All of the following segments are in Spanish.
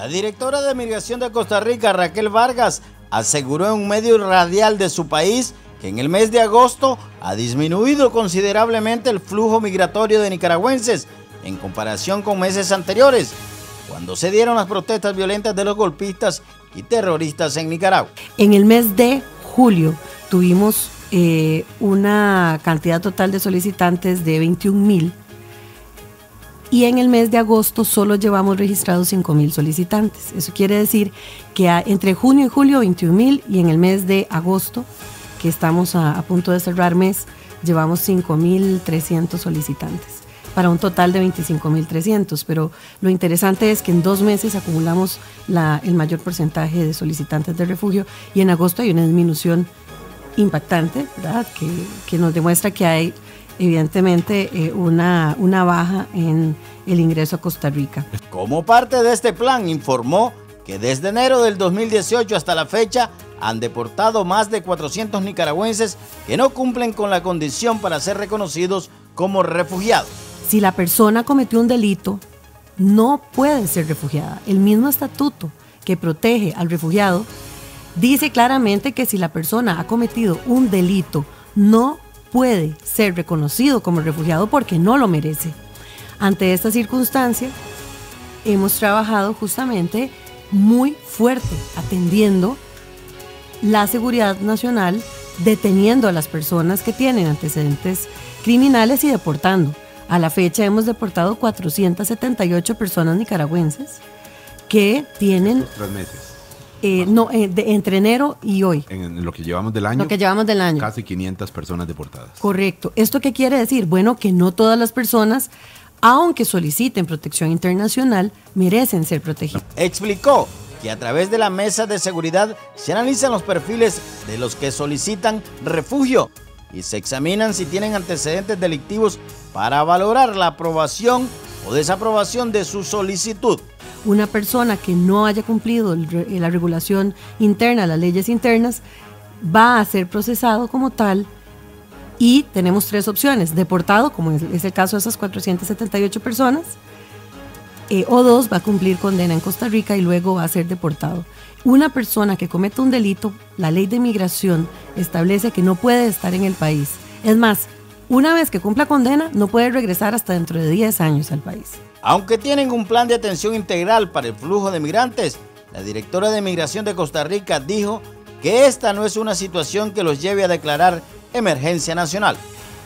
La directora de Migración de Costa Rica, Raquel Vargas, aseguró en un medio radial de su país que en el mes de agosto ha disminuido considerablemente el flujo migratorio de nicaragüenses en comparación con meses anteriores, cuando se dieron las protestas violentas de los golpistas y terroristas en Nicaragua. En el mes de julio tuvimos eh, una cantidad total de solicitantes de 21 mil y en el mes de agosto solo llevamos registrados 5 mil solicitantes. Eso quiere decir que entre junio y julio 21 mil y en el mes de agosto, que estamos a, punto de cerrar mes, llevamos 5 mil 300 solicitantes para un total de 25.300, pero lo interesante es que en dos meses acumulamos el mayor porcentaje de solicitantes de refugio y en agosto hay una disminución impactante, ¿verdad? Que, que nos demuestra que hay evidentemente eh, una, una baja en el ingreso a Costa Rica. Como parte de este plan, informó que desde enero del 2018 hasta la fecha han deportado más de 400 nicaragüenses que no cumplen con la condición para ser reconocidos como refugiados. Si la persona cometió un delito, no puede ser refugiada. El mismo estatuto que protege al refugiado dice claramente que si la persona ha cometido un delito, no puede ser reconocido como refugiado porque no lo merece. Ante esta circunstancia, hemos trabajado justamente muy fuerte atendiendo la seguridad nacional, deteniendo a las personas que tienen antecedentes criminales y deportando. A la fecha hemos deportado 478 personas nicaragüenses que tienen... eh, no, eh, entre enero y hoy. En lo que llevamos del año. Lo que llevamos del año. Casi 500 personas deportadas. Correcto. ¿Esto qué quiere decir? Bueno, que no todas las personas, aunque soliciten protección internacional, merecen ser protegidas. Explicó que a través de la mesa de seguridad se analizan los perfiles de los que solicitan refugio y se examinan si tienen antecedentes delictivos para valorar la aprobación o desaprobación de su solicitud una persona que no haya cumplido la regulación interna, las leyes internas, va a ser procesado como tal y tenemos tres opciones, deportado, como es el caso de esas 478 personas, eh, o dos, va a cumplir condena en Costa Rica y luego va a ser deportado. Una persona que cometa un delito, la ley de migración establece que no puede estar en el país. Es más, una vez que cumpla condena, no puede regresar hasta dentro de 10 años al país. Aunque tienen un plan de atención integral para el flujo de migrantes, la directora de Migración de Costa Rica dijo que esta no es una situación que los lleve a declarar emergencia nacional.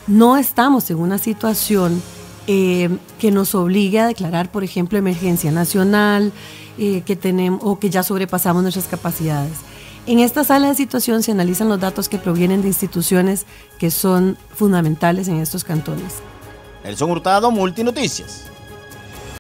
No estamos en una situación eh, que nos obligue a declarar, por ejemplo, emergencia nacional, eh, que tenemos o que ya sobrepasamos nuestras capacidades. En esta sala de situación se analizan los datos que provienen de instituciones que son fundamentales en estos cantones. Nelson Hurtado, Multinoticias.